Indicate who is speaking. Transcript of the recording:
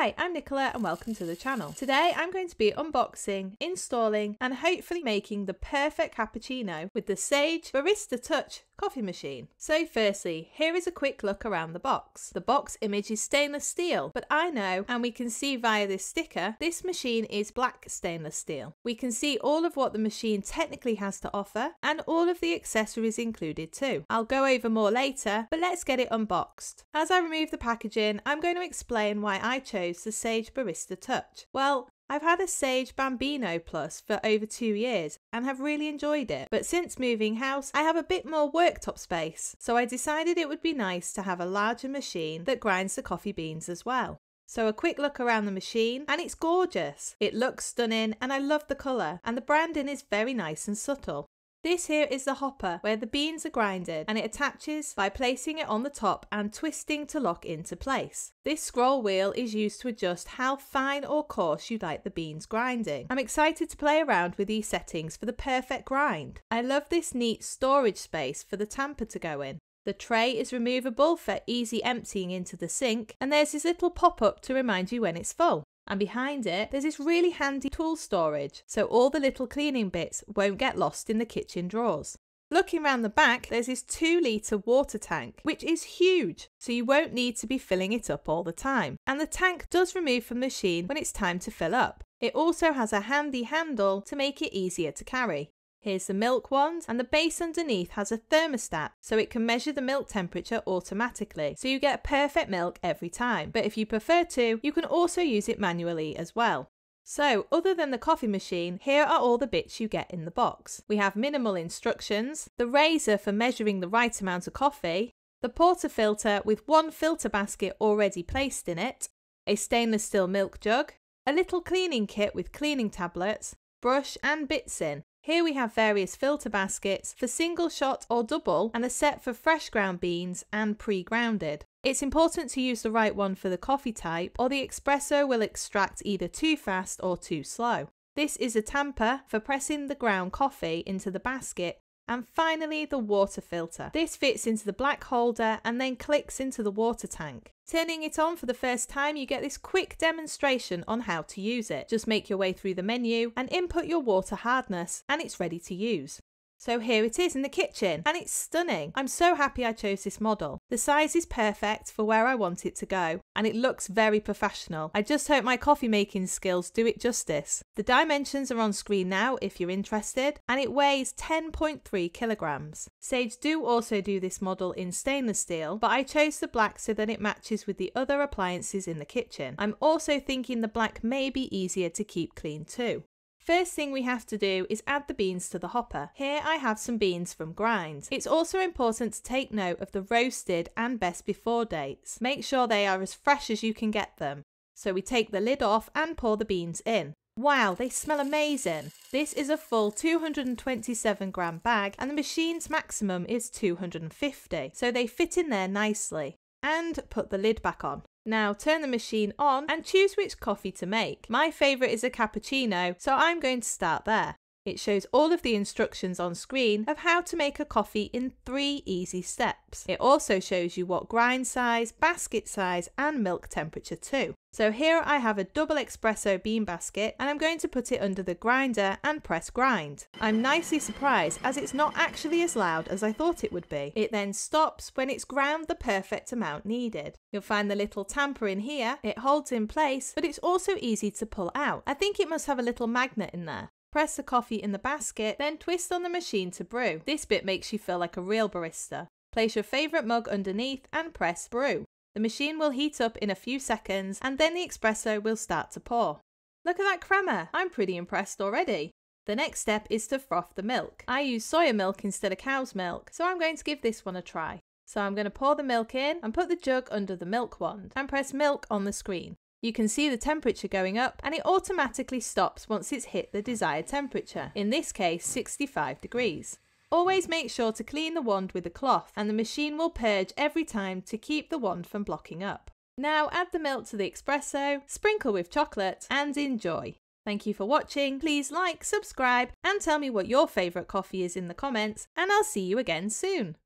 Speaker 1: Hi, I'm Nicola and welcome to the channel. Today I'm going to be unboxing, installing and hopefully making the perfect cappuccino with the Sage Barista Touch coffee machine. So firstly, here is a quick look around the box. The box image is stainless steel, but I know and we can see via this sticker, this machine is black stainless steel. We can see all of what the machine technically has to offer and all of the accessories included too. I'll go over more later, but let's get it unboxed. As I remove the packaging, I'm going to explain why I chose the Sage Barista Touch? Well, I've had a Sage Bambino Plus for over two years and have really enjoyed it. But since moving house, I have a bit more worktop space, so I decided it would be nice to have a larger machine that grinds the coffee beans as well. So a quick look around the machine and it's gorgeous. It looks stunning and I love the colour and the branding is very nice and subtle. This here is the hopper where the beans are grinded and it attaches by placing it on the top and twisting to lock into place. This scroll wheel is used to adjust how fine or coarse you'd like the beans grinding. I'm excited to play around with these settings for the perfect grind. I love this neat storage space for the tamper to go in. The tray is removable for easy emptying into the sink and there's this little pop-up to remind you when it's full and behind it there's this really handy tool storage so all the little cleaning bits won't get lost in the kitchen drawers. Looking around the back, there's this 2 litre water tank, which is huge, so you won't need to be filling it up all the time. And the tank does remove from the machine when it's time to fill up. It also has a handy handle to make it easier to carry. Here's the milk wand and the base underneath has a thermostat so it can measure the milk temperature automatically so you get perfect milk every time. But if you prefer to, you can also use it manually as well. So, other than the coffee machine, here are all the bits you get in the box. We have minimal instructions, the razor for measuring the right amount of coffee, the portafilter with one filter basket already placed in it, a stainless steel milk jug, a little cleaning kit with cleaning tablets, brush and bits in, here we have various filter baskets for single shot or double and a set for fresh ground beans and pre-grounded. It's important to use the right one for the coffee type or the espresso will extract either too fast or too slow. This is a tamper for pressing the ground coffee into the basket and finally the water filter. This fits into the black holder and then clicks into the water tank. Turning it on for the first time, you get this quick demonstration on how to use it. Just make your way through the menu and input your water hardness and it's ready to use. So here it is in the kitchen and it's stunning. I'm so happy I chose this model. The size is perfect for where I want it to go and it looks very professional. I just hope my coffee making skills do it justice. The dimensions are on screen now if you're interested and it weighs 10.3 kilograms. Sage do also do this model in stainless steel but I chose the black so that it matches with the other appliances in the kitchen. I'm also thinking the black may be easier to keep clean too. First thing we have to do is add the beans to the hopper. Here I have some beans from grind. It's also important to take note of the roasted and best before dates. Make sure they are as fresh as you can get them. So we take the lid off and pour the beans in. Wow, they smell amazing. This is a full 227 gram bag and the machine's maximum is 250, so they fit in there nicely. And put the lid back on. Now turn the machine on and choose which coffee to make. My favourite is a cappuccino, so I'm going to start there. It shows all of the instructions on screen of how to make a coffee in three easy steps. It also shows you what grind size, basket size and milk temperature too. So here I have a double espresso bean basket and I'm going to put it under the grinder and press grind. I'm nicely surprised as it's not actually as loud as I thought it would be. It then stops when it's ground the perfect amount needed. You'll find the little tamper in here. It holds in place but it's also easy to pull out. I think it must have a little magnet in there. Press the coffee in the basket, then twist on the machine to brew. This bit makes you feel like a real barista. Place your favourite mug underneath and press brew. The machine will heat up in a few seconds and then the espresso will start to pour. Look at that crema, I'm pretty impressed already. The next step is to froth the milk. I use soya milk instead of cow's milk, so I'm going to give this one a try. So I'm going to pour the milk in and put the jug under the milk wand and press milk on the screen. You can see the temperature going up and it automatically stops once it's hit the desired temperature, in this case 65 degrees. Always make sure to clean the wand with a cloth and the machine will purge every time to keep the wand from blocking up. Now add the milk to the espresso, sprinkle with chocolate and enjoy. Thank you for watching, please like, subscribe and tell me what your favourite coffee is in the comments and I'll see you again soon.